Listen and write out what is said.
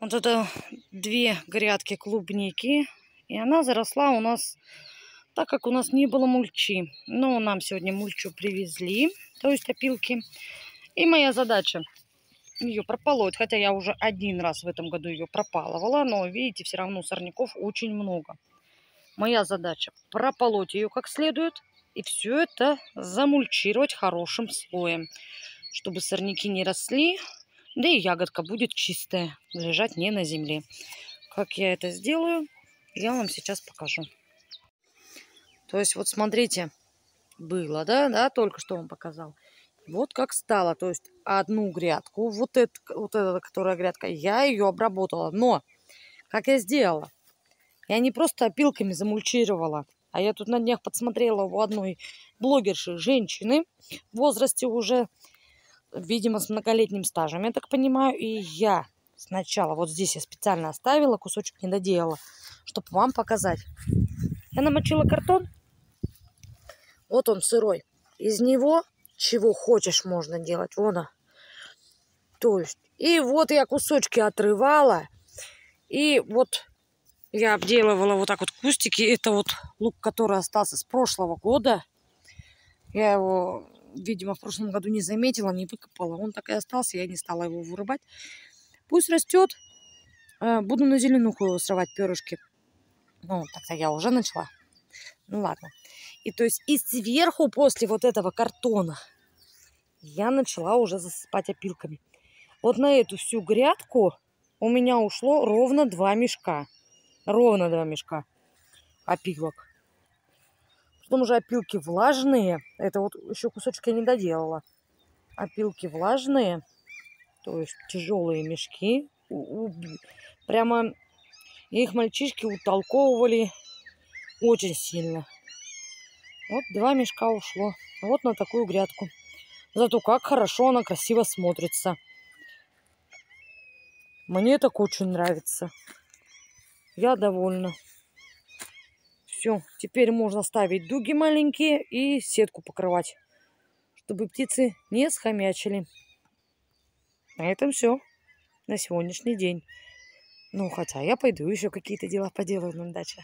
Вот это две грядки клубники. И она заросла у нас, так как у нас не было мульчи. Но нам сегодня мульчу привезли, то есть опилки. И моя задача ее прополоть. Хотя я уже один раз в этом году ее пропалывала. Но, видите, все равно сорняков очень много. Моя задача прополоть ее как следует. И все это замульчировать хорошим слоем. Чтобы сорняки не росли, да и ягодка будет чистая, лежать не на земле. Как я это сделаю, я вам сейчас покажу. То есть вот смотрите, было, да, да, только что вам показал. Вот как стало, то есть одну грядку, вот, это, вот эта, которая грядка, я ее обработала. Но, как я сделала, я не просто опилками замульчировала, а я тут на днях подсмотрела у одной блогерши женщины в возрасте уже видимо, с многолетним стажем, я так понимаю. И я сначала, вот здесь я специально оставила, кусочек не доделала, чтобы вам показать. Я намочила картон. Вот он сырой. Из него чего хочешь можно делать. Вон он. То есть, и вот я кусочки отрывала. И вот я обделывала вот так вот кустики. Это вот лук, который остался с прошлого года. Я его видимо, в прошлом году не заметила, не выкопала. Он так и остался, я не стала его вырубать. Пусть растет. Э, буду на зеленуху срывать перышки. Ну, так-то я уже начала. Ну, ладно. И то есть и сверху после вот этого картона я начала уже засыпать опилками. Вот на эту всю грядку у меня ушло ровно два мешка. Ровно два мешка опилок. Потом уже опилки влажные. Это вот еще кусочек я не доделала. Опилки влажные. То есть тяжелые мешки. Прямо их мальчишки утолковывали очень сильно. Вот два мешка ушло. Вот на такую грядку. Зато как хорошо она красиво смотрится. Мне так очень нравится. Я довольна. Все, теперь можно ставить дуги маленькие и сетку покрывать, чтобы птицы не схомячили. На этом все на сегодняшний день. Ну, хотя я пойду еще какие-то дела поделаю на даче.